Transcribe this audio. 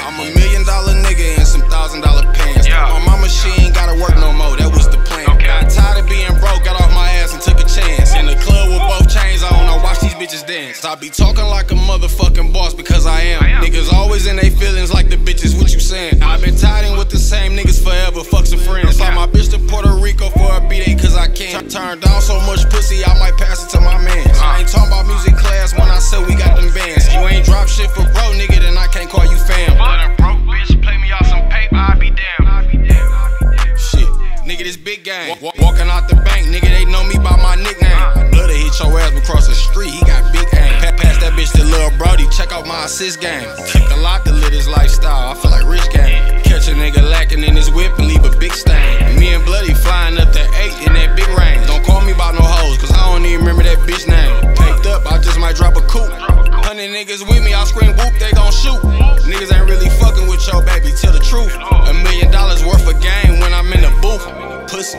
I'm a million dollar nigga in some thousand dollar pants. Yeah. My mama, she ain't gotta work no more, that was the plan. Okay. Got tired of being broke, got off my ass and took a chance. In the club with both chains on, I watch these bitches dance. I be talking like a motherfucking boss because I am. I am. Niggas always in their feelings like the bitches, what you saying? i been tied in with the same niggas forever, fuck some friends. Bands. You ain't drop shit for bro, nigga, then I can't call you fam. But a broke bitch, play me off some paper, I be damn. Shit, nigga, this big gang. Walking out the bank, nigga, they know me by my nickname. Blood hit your ass across the street, he got big aim. Pass that bitch to Lil Brody, check out my assist game. Took a lot to live this lifestyle, I feel like rich gang. niggas with me, I scream whoop, they gon' shoot. Niggas ain't really fucking with your baby, tell the truth. A million dollars worth of game when I'm in the booth. Pussy.